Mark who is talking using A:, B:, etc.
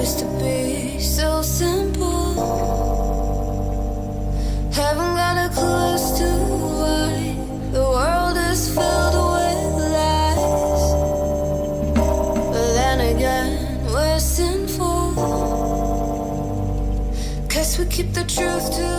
A: used to be so simple. Haven't got a clue to why the world is filled with lies. But then again, we're sinful. Cause we keep the truth to